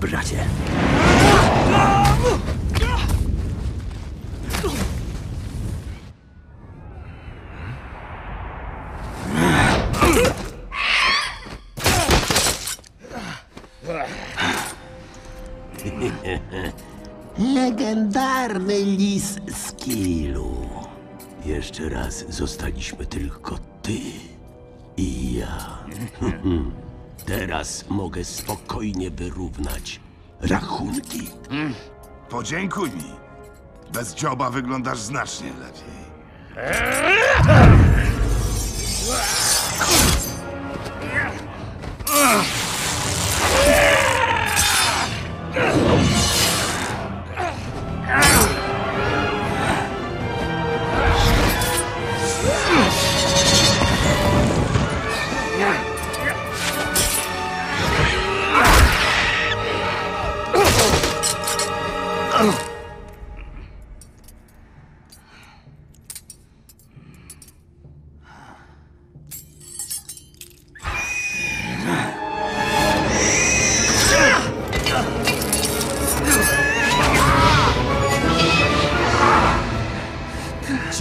bracie. Legendarny lis Skilu. Jeszcze raz zostaliśmy tylko ty i ja. Teraz mogę spokojnie wyrównać rachunki. Podziękuj mi. Bez dzioba wyglądasz znacznie lepiej.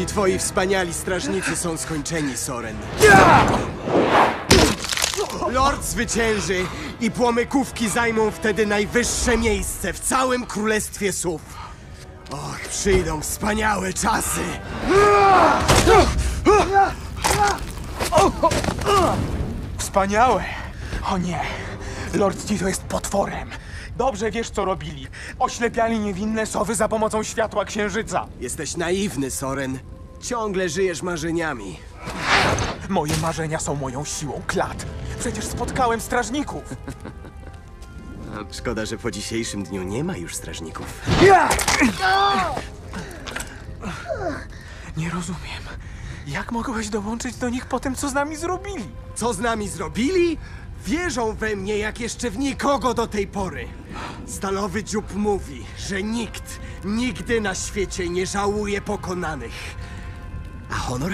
Ci twoi wspaniali strażnicy są skończeni, Soren. Lord zwycięży i płomykówki zajmą wtedy najwyższe miejsce w całym Królestwie Sów. Och, przyjdą wspaniałe czasy! Wspaniałe! O nie! Lord Tito jest potworem. Dobrze wiesz, co robili. Oślepiali niewinne sowy za pomocą światła księżyca. Jesteś naiwny, Soren. Ciągle żyjesz marzeniami. Moje marzenia są moją siłą klat. Przecież spotkałem strażników. Szkoda, że po dzisiejszym dniu nie ma już strażników. Nie rozumiem. Jak mogłeś dołączyć do nich po tym, co z nami zrobili? Co z nami zrobili? Wierzą we mnie jak jeszcze w nikogo do tej pory. Stalowy dziób mówi, że nikt nigdy na świecie nie żałuje pokonanych. A honor?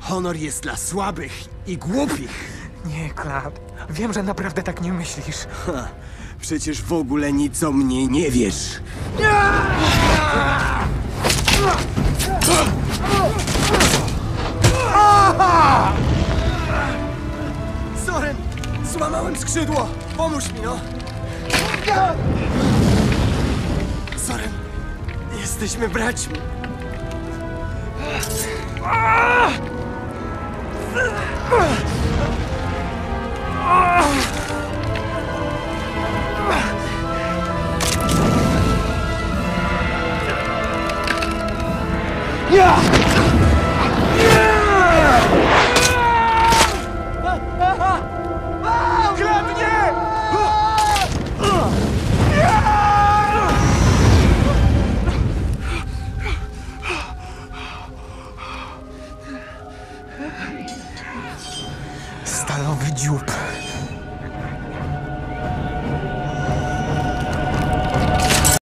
Honor jest dla słabych i głupich. Nie, Klat. Wiem, że naprawdę tak nie myślisz. Ha, przecież w ogóle nic o mnie nie wiesz. Soren! Złamałem skrzydło! Pomóż mi, no! Soren! Jesteśmy braćmi! Ja! Stalowy dziób.